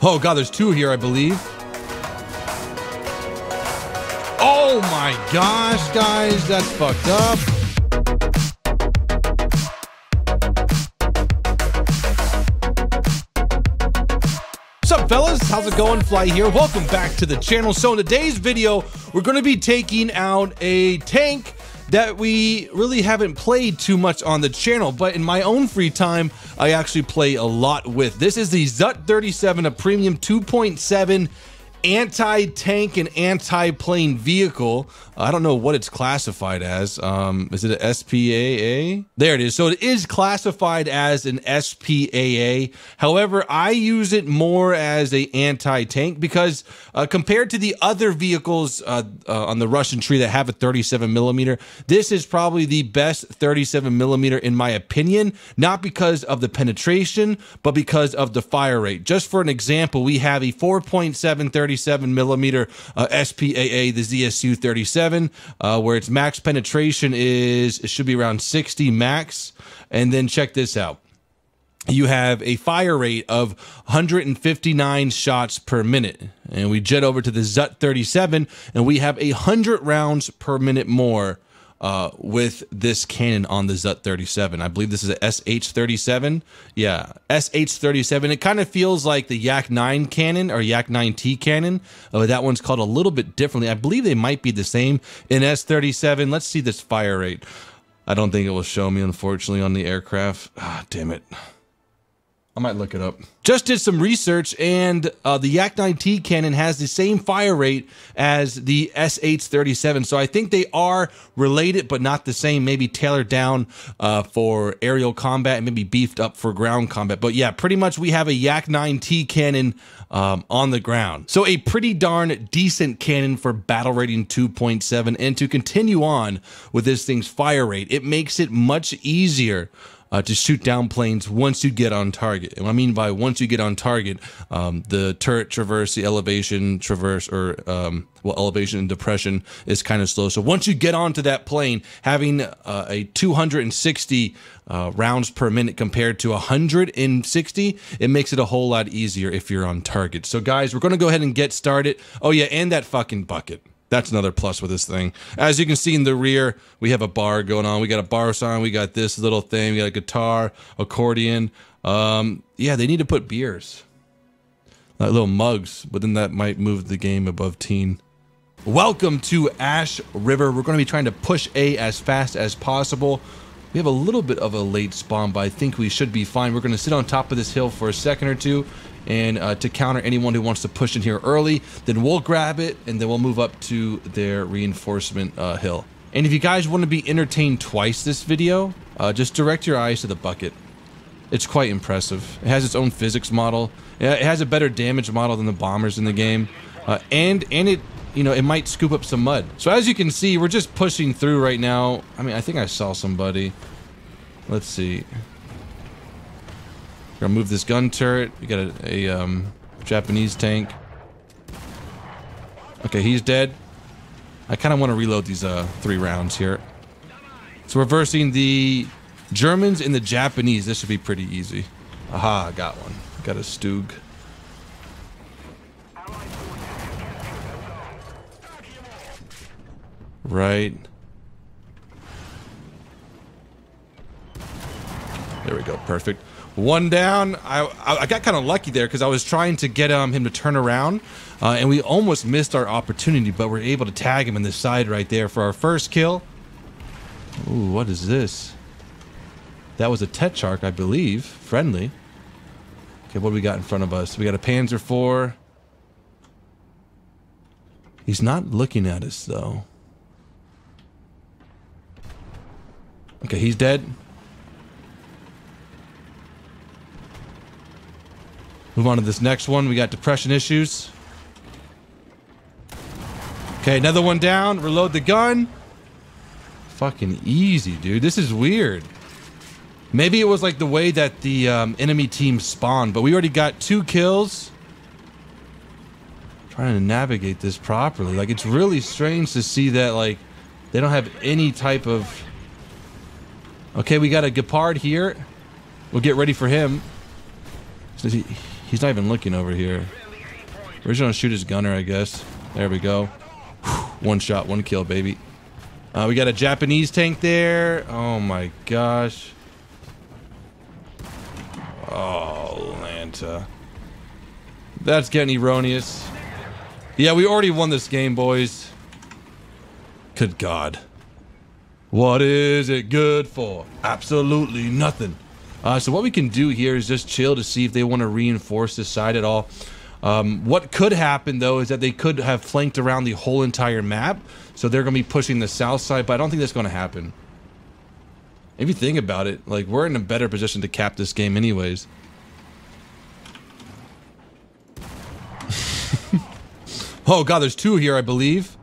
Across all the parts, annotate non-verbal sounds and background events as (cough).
Oh god, there's two here, I believe. Oh my gosh, guys, that's fucked up. What's up, fellas? How's it going? Phly here. Welcome back to the channel. So in today's video, we're going to be taking out a tank that we really haven't played too much on the channel, but in my own free time, I actually play a lot with. This is the Zut 37, a premium 2.7 anti-tank and anti-plane vehicle. I don't know what it's classified as. Um, is it an SPAA? There it is. So it is classified as an SPAA. However, I use it more as a anti-tank because uh, compared to the other vehicles uh, uh, on the Russian tree that have a 37 millimeter, this is probably the best 37 millimeter in my opinion. Not because of the penetration, but because of the fire rate. Just for an example, we have a 4.7 37 millimeter uh, SPAA, the ZSU 37 uh, where its max penetration is it should be around 60 max. And then check this out. You have a fire rate of 159 shots per minute. And we jet over to the Zut 37 and we have 100 rounds per minute more uh, with this cannon on the Zut 37. I believe this is a SH 37. Yeah, SH 37. It kind of feels like the Yak 9 cannon or Yak 9T cannon. Uh, that one's called a little bit differently. I believe they might be the same in S 37. Let's see this fire rate. I don't think it will show me, unfortunately, on the aircraft. Ah, damn it. I might look it up. Just did some research, and uh, the Yak 9T cannon has the same fire rate as the SH37. So I think they are related, but not the same. Maybe tailored down uh, for aerial combat and maybe beefed up for ground combat. But yeah, pretty much we have a Yak 9T cannon um, on the ground. So a pretty darn decent cannon for battle rating 2.7. And to continue on with this thing's fire rate, it makes it much easier uh, to shoot down planes once you get on target. And what I mean by once you get on target, um, the turret traverse, the elevation traverse, or um, well, elevation and depression is kind of slow. So once you get onto that plane, having uh, a 260 uh, rounds per minute compared to 160, it makes it a whole lot easier if you're on target. So guys, we're going to go ahead and get started. Oh yeah, and that fucking bucket. That's another plus with this thing. As you can see in the rear, we have a bar going on. We got a bar sign. We got this little thing. We got a guitar, accordion. Um, yeah, they need to put beers. Like little mugs, but then that might move the game above teen. Welcome to Ash River. We're going to be trying to push A as fast as possible. We have a little bit of a late spawn, but I think we should be fine. We're going to sit on top of this hill for a second or two and uh, to counter anyone who wants to push in here early. Then we'll grab it, and then we'll move up to their reinforcement uh, hill. And if you guys want to be entertained twice this video, uh, just direct your eyes to the bucket. It's quite impressive. It has its own physics model. It has a better damage model than the bombers in the game. Uh, and and it you know it might scoop up some mud. So as you can see, we're just pushing through right now. I mean, I think I saw somebody. Let's see. We're gonna move this gun turret. We got a, a um, Japanese tank. Okay, he's dead. I kind of want to reload these uh, three rounds here. So reversing the Germans and the Japanese. This should be pretty easy. Aha, got one. Got a Stug. Right. There we go. Perfect. One down. I I got kind of lucky there because I was trying to get um, him to turn around, uh, and we almost missed our opportunity, but we're able to tag him in the side right there for our first kill. Ooh, what is this? That was a Tetrarch, I believe. Friendly. Okay, what do we got in front of us? We got a Panzer IV. He's not looking at us, though. Okay, he's dead. Move on to this next one. We got depression issues. Okay, another one down. Reload the gun. Fucking easy, dude. This is weird. Maybe it was like the way that the um, enemy team spawned, but we already got two kills. trying to navigate this properly. Like, it's really strange to see that, like, they don't have any type of... Okay, we got a Gepard here. We'll get ready for him. So he, He's not even looking over here. We're just gonna shoot his gunner, I guess. There we go. One shot, one kill, baby. Uh, we got a Japanese tank there. Oh my gosh. Oh, Lanta. That's getting erroneous. Yeah, we already won this game, boys. Good God. What is it good for? Absolutely nothing. Uh, so what we can do here is just chill to see if they want to reinforce this side at all. Um, what could happen though is that they could have flanked around the whole entire map, so they're going to be pushing the south side. But I don't think that's going to happen. If you think about it, like we're in a better position to cap this game, anyways. (laughs) oh god, there's two here, I believe.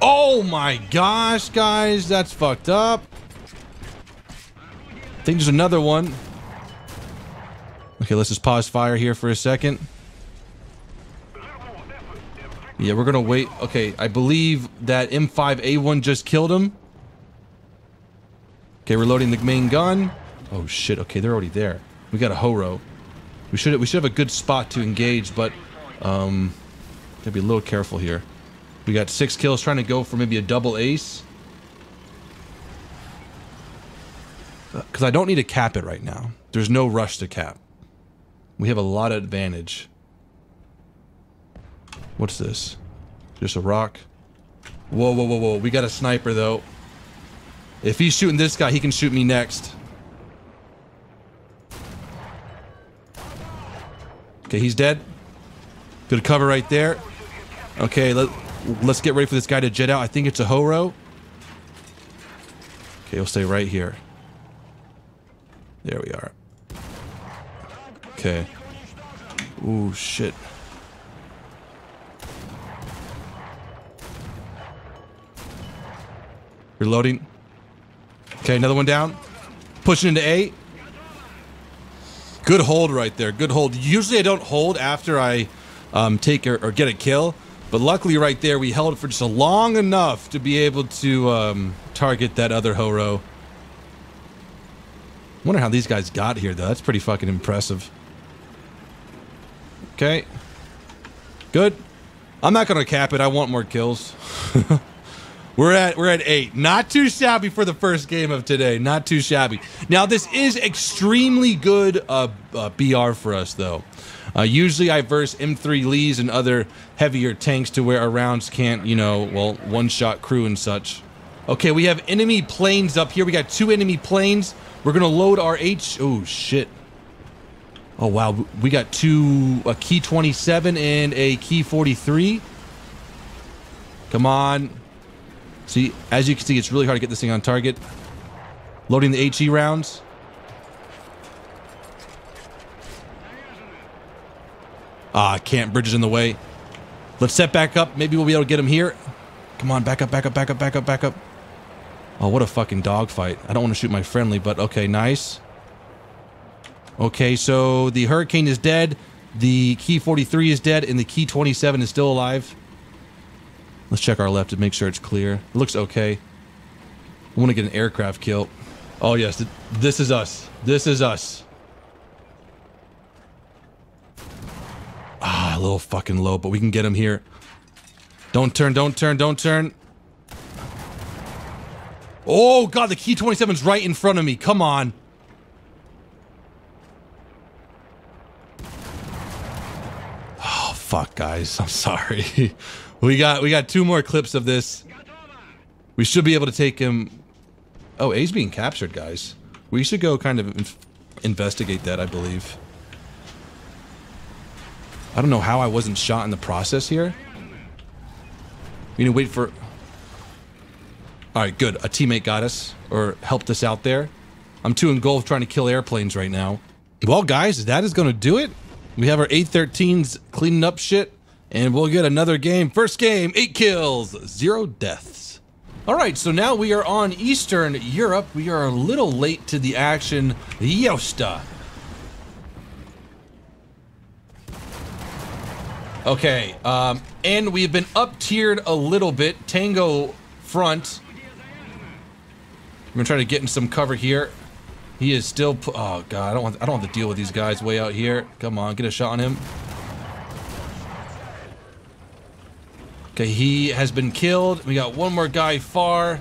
Oh my gosh, guys, that's fucked up. I think there's another one. Okay, let's just pause fire here for a second. Yeah, we're gonna wait. Okay, I believe that M5A1 just killed him. Okay, we're loading the main gun. Oh shit, okay, they're already there. We got a Horo. We should we should have a good spot to engage, but um gotta be a little careful here. We got six kills trying to go for maybe a double ace. Because I don't need to cap it right now. There's no rush to cap. We have a lot of advantage. What's this? Just a rock? Whoa, whoa, whoa, whoa. We got a sniper, though. If he's shooting this guy, he can shoot me next. Okay, he's dead. Good cover right there. Okay, let, let's get ready for this guy to jet out. I think it's a Horo. Okay, he'll stay right here. There we are. Okay. Ooh, shit. Reloading. Okay, another one down. Pushing into A. Good hold right there. Good hold. Usually I don't hold after I um, take or, or, get a kill. But luckily right there we held for just long enough to be able to um, target that other Horo. Wonder how these guys got here though. That's pretty fucking impressive. Okay. Good. I'm not gonna cap it. I want more kills. (laughs) we're at we're at eight. Not too shabby for the first game of today. Not too shabby. Now this is extremely good uh, uh, BR for us though. Uh, usually I verse M3 Lees and other heavier tanks to where our rounds can't, you know, well, one-shot crew and such. Okay, we have enemy planes up here. We got two enemy planes. We're gonna load our H. Oh shit. Oh wow, we got two a Ki 27 and a Ki 43. Come on. See, as you can see, it's really hard to get this thing on target. Loading the HE rounds. Ah, can't. Bridge is in the way. Let's set back up. Maybe we'll be able to get him here. Come on, back up, back up, back up, back up, back up. Oh, what a fucking dogfight. I don't want to shoot my friendly, but okay, nice. Okay, so the Hurricane is dead. The Ki 43 is dead, and the Ki 27 is still alive. Let's check our left to make sure it's clear. It looks okay. I want to get an aircraft kill. Oh, yes. This is us. This is us. Ah, a little fucking low, but we can get him here. Don't turn, don't turn, don't turn. Oh, God, the Ki 27's right in front of me. Come on. Oh, fuck, guys. (laughs) I'm sorry. we got we got two more clips of this. We should be able to take him. Oh, A's being captured, guys. We should go kind of investigate that, I believe. I don't know how I wasn't shot in the process here. We need to wait for... Alright, good. A teammate got us, or helped us out there. I'm too engulfed trying to kill airplanes right now. Well, guys, that is going to do it. We have our A13s cleaning up shit, and we'll get another game. First game, 8 kills, 0 deaths. Alright, so now we are on Eastern Europe. We are a little late to the action. Yosta. Okay, um, and we've been up tiered a little bit. Tango front. I'm gonna try to get in some cover here. He is still. oh god, I don't want. I don't want to deal with these guys way out here. Come on, get a shot on him. Okay, he has been killed. We got one more guy far.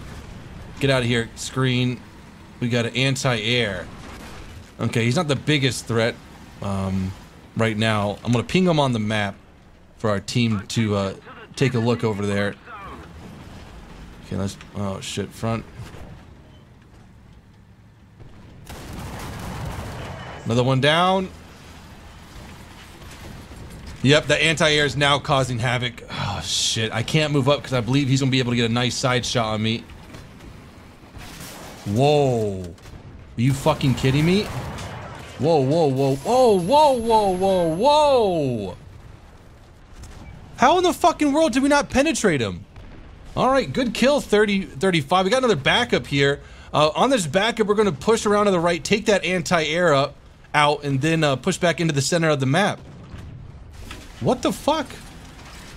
Get out of here, screen. We got an anti-air. Okay, he's not the biggest threat um, right now. I'm gonna ping him on the map for our team to uh, take a look over there. Okay, let's. Oh shit, front. Another one down. Yep, the anti-air is now causing havoc. Oh, shit. I can't move up because I believe he's going to be able to get a nice side shot on me. Whoa. Are you fucking kidding me? Whoa, whoa, whoa, whoa, whoa, whoa, whoa, whoa. How in the fucking world did we not penetrate him? All right, good kill, 30, 35. We got another backup here. Uh, on this backup, we're going to push around to the right, take that anti-air up, out, and then uh, push back into the center of the map. What the fuck?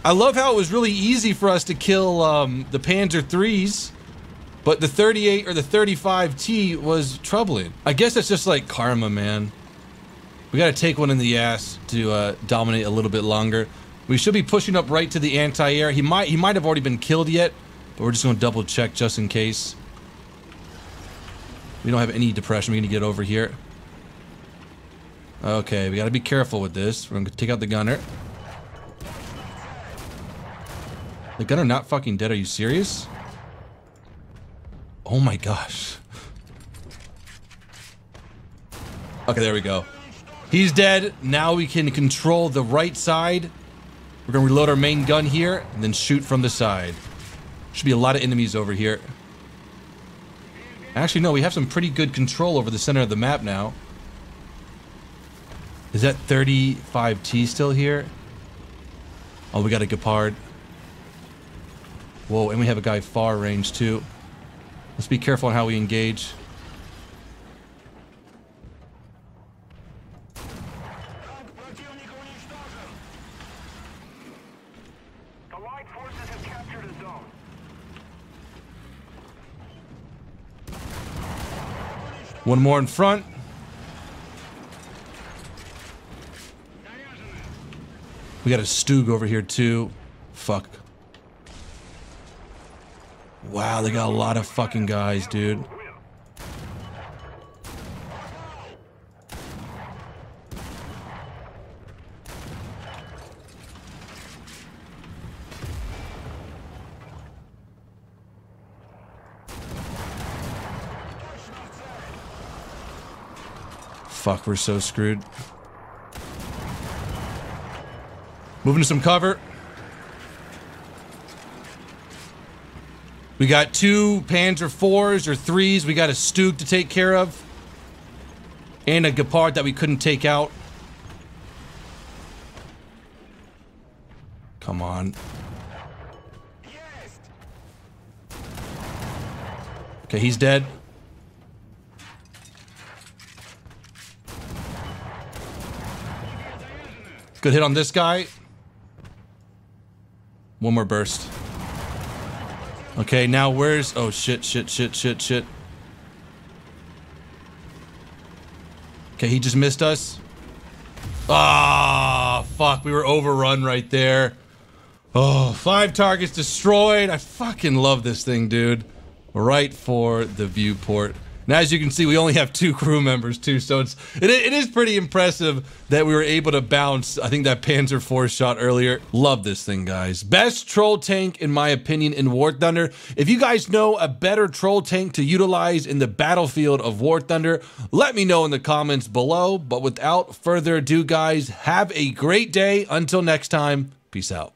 I love how it was really easy for us to kill um, the Panzer 3s, but the 38 or the 35T was troubling. I guess that's just like karma, man. We gotta take one in the ass to uh, dominate a little bit longer. We should be pushing up right to the anti-air. He might he might have already been killed yet, but we're just gonna double check just in case. We don't have any depression. We need to get over here. Okay, we gotta be careful with this. We're gonna take out the gunner. The gunner not fucking dead, are you serious? Oh my gosh. Okay, there we go. He's dead. Now we can control the right side. We're gonna reload our main gun here and then shoot from the side. Should be a lot of enemies over here. Actually, no, we have some pretty good control over the center of the map now. Is that 35T still here? Oh, we got a Gepard. Whoa, and we have a guy far range too. Let's be careful on how we engage. One more in front. We got a Stug over here too. Fuck. Wow, they got a lot of fucking guys, dude. Fuck, we're so screwed. Moving to some cover. We got two Panzer 4s or 3s. We got a Stug to take care of. And a Gepard that we couldn't take out. Come on. Okay, he's dead. Good hit on this guy. One more burst. Okay, now where's... Oh, shit, shit, shit, shit, shit. Okay, he just missed us. Ah, oh, fuck. We were overrun right there. Oh, five targets destroyed. I fucking love this thing, dude. Right for the viewport. Now, as you can see, we only have two crew members too, so it's it, it is pretty impressive that we were able to bounce. I think that Panzer IV shot earlier. Love this thing, guys. Best troll tank in my opinion in War Thunder. If you guys know a better troll tank to utilize in the battlefield of War Thunder, let me know in the comments below. But without further ado, guys, have a great day. Until next time, peace out.